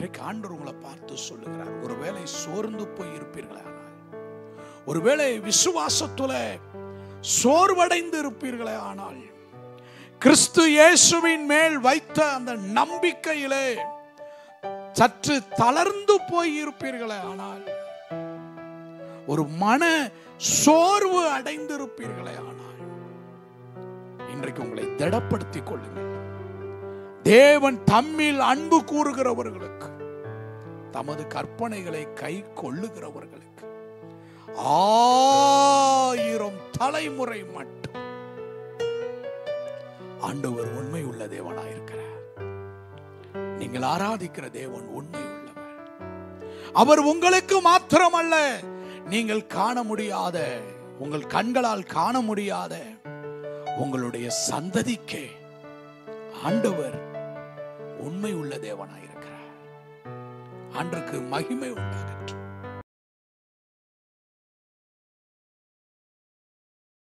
இன்றைக்கு ஆண்டவர் உங்களை பார்த்து சொல்லுகிறார். ஒருவேளை சோர்ந்து போய் இருப்பீர்களே ஒருவேளை விசுவாசத்துல சோர்வடைந்து இருப்பீர்களே ஆனால் கிறிஸ்து இயேசுவின் மேல் வைத்த அந்த நம்பிக்கையிலே சற்று தளர்ந்து போய் இருப்பீர்களே ஆனால் ஒரு மன சோர்வு அடைந்திருப்பீர்களே ஆனால் இன்றைக்கு உங்களை திடப்படுத்திக் கொள்ளுங்கள். தேவன் தம்மில் அன்பு கூறுகிறவர்களுக்கு தமது கற்பனைகளை கை கொள்ளுகிறவர்களுக்கு. ஆயிரம் தலைமுறை மட்டும். ஆண்டவர் உண்மை உள்ள தேவனாயிருக்கிறார் நீங்கள் ஆராதிக்கிற தேவன் உண்மை உள்ளவர். அவர் உங்களுக்கு மாத்திரமல்ல நீங்கள் காண முடியாத உங்கள் கண்களால் காண முடியாத உங்களுடைய சந்ததிக்கே ஆண்டவர் உண்மை உள்ள தேவனாயிருக்கிறார் ஆண்டுக்கு மகிமை உண்டாகட்டும்.